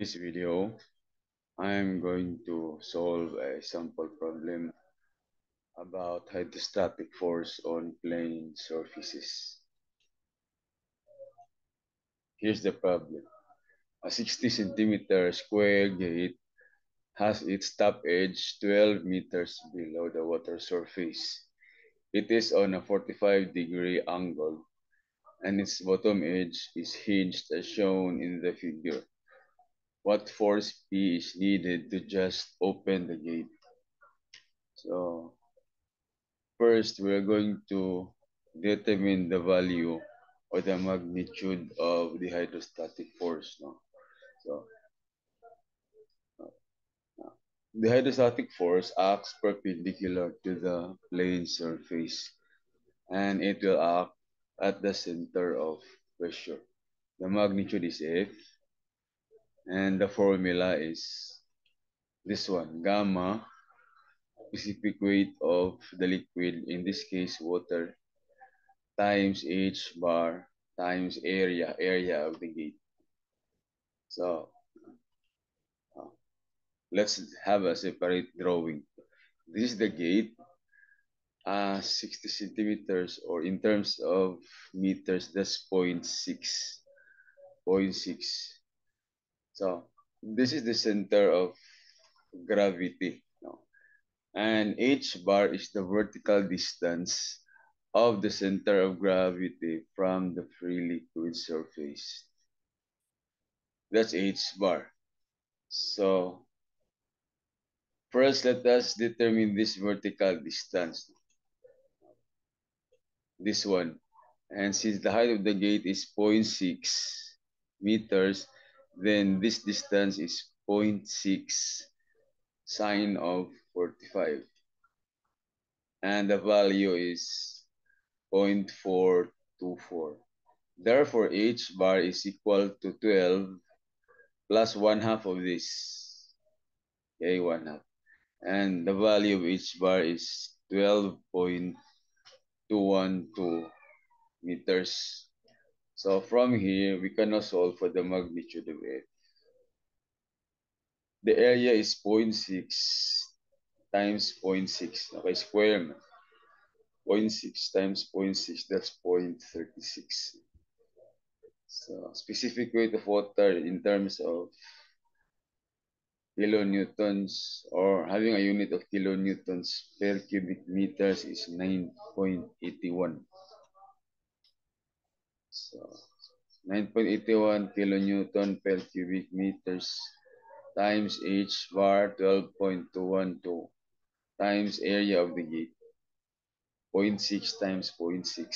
this video, I'm going to solve a sample problem about hydrostatic force on plane surfaces. Here's the problem. A 60 centimeter square gate has its top edge 12 meters below the water surface. It is on a 45 degree angle and its bottom edge is hinged as shown in the figure. What force P is needed to just open the gate? So first we're going to determine the value or the magnitude of the hydrostatic force. No? So the hydrostatic force acts perpendicular to the plane surface and it will act at the center of pressure. The magnitude is F and the formula is this one, gamma, specific weight of the liquid, in this case water, times H bar times area, area of the gate. So uh, let's have a separate drawing. This is the gate, uh, 60 centimeters, or in terms of meters, that's 0 0.6, 0 0.6. So this is the center of gravity. And h bar is the vertical distance of the center of gravity from the free liquid surface. That's h bar. So first let us determine this vertical distance. This one. And since the height of the gate is 0.6 meters, then this distance is 0.6 sine of 45. And the value is 0.424. Therefore, h bar is equal to 12 plus 1 half of this. Okay, 1 half. And the value of h bar is 12.212 meters. So from here, we can now solve for the magnitude of it. The area is 0.6 times 0.6. Okay, square. 0.6 times 0.6, that's 0.36. So specific weight of water in terms of kilonewtons or having a unit of kilonewtons per cubic meters is 9.81. So 9.81 kilonewton per cubic meters times h bar 12.212 times area of the gate 0.6 times 0.6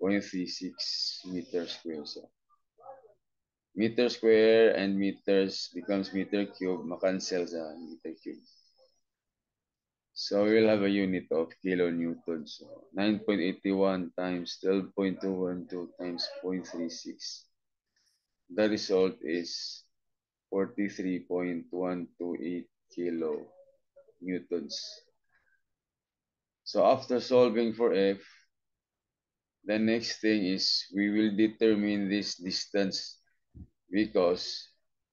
0.36 meter square so meter square and meters becomes meter cube makancel sa meter cube so we'll have a unit of kilonewtons. So 9.81 times 12.212 times 0.36. The result is 43.128 kilo newtons. So after solving for F, the next thing is we will determine this distance because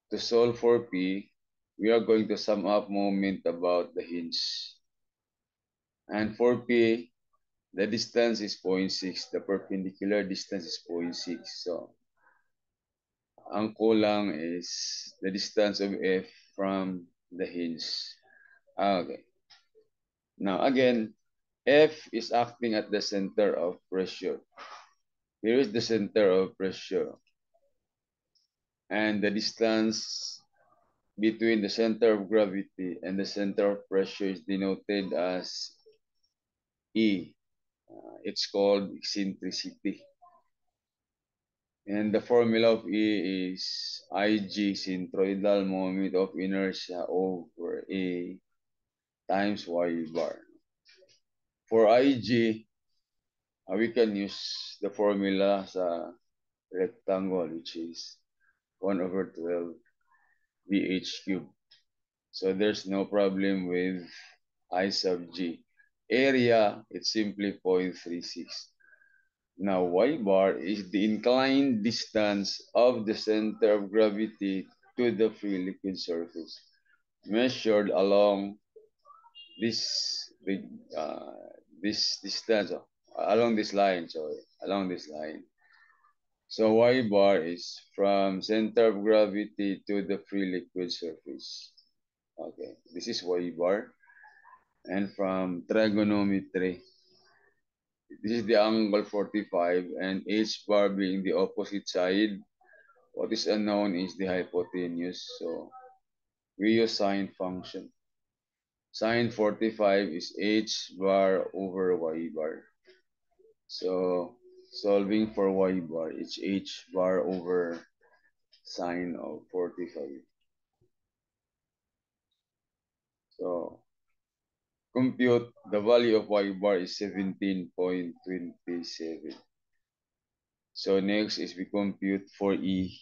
to solve for P, we are going to sum up moment about the hinge. And for P, the distance is 0.6. The perpendicular distance is 0.6. So, ang kulang is the distance of F from the hinge. Okay. Now, again, F is acting at the center of pressure. Here is the center of pressure. And the distance between the center of gravity and the center of pressure is denoted as E. Uh, it's called eccentricity. And the formula of E is Ig, centroidal moment of inertia over A times Y bar. For Ig, uh, we can use the formula sa rectangle, which is 1 over 12 bh cubed. So there's no problem with I sub G area, it's simply 0.36. Now, y bar is the inclined distance of the center of gravity to the free liquid surface measured along this uh, this distance uh, along this line sorry along this line. So y bar is from center of gravity to the free liquid surface. Okay this is y bar and from trigonometry. This is the angle 45 and h bar being the opposite side. What is unknown is the hypotenuse. So we use sine function. Sine 45 is h bar over y bar. So solving for y bar it's h bar over sine of 45 so compute the value of y bar is 17.27 so next is we compute for e.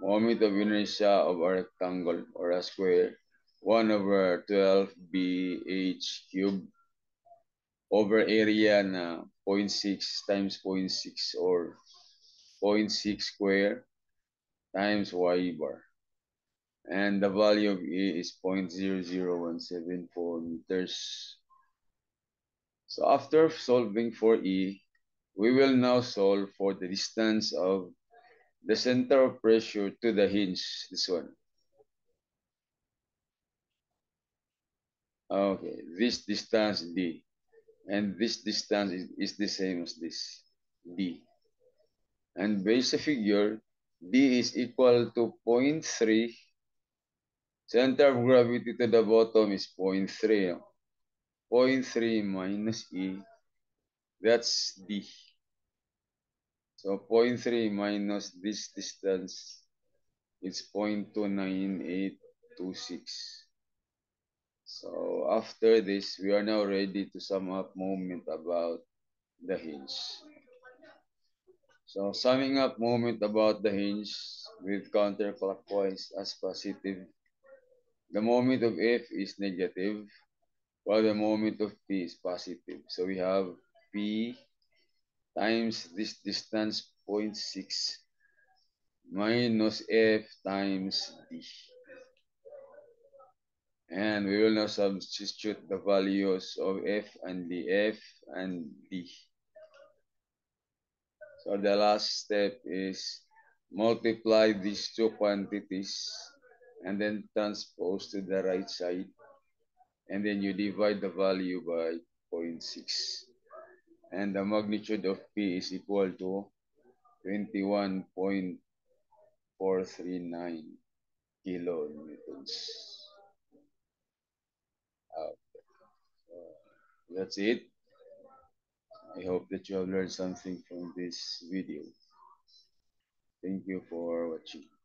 Moment of inertia of a rectangle or a square 1 over 12 bh cube over area na 0.6 times 0.6 or 0.6 square times y bar and the value of E is 0.00174 meters. So after solving for E, we will now solve for the distance of the center of pressure to the hinge, this one. Okay, this distance D, and this distance is, is the same as this, D. And base a figure, D is equal to 0.3 Center of gravity to the bottom is 0.3. 0.3 minus E, that's D. So 0.3 minus this distance is 0.29826. So after this, we are now ready to sum up moment about the hinge. So summing up moment about the hinge with counterclockwise as positive the moment of F is negative, while the moment of P is positive. So we have P times this distance 0.6 minus F times D. And we will now substitute the values of F and D, F and D. So the last step is multiply these two quantities and then transpose to the right side. And then you divide the value by 0.6. And the magnitude of P is equal to 21.439 kilonewtons. Okay. So that's it. I hope that you have learned something from this video. Thank you for watching.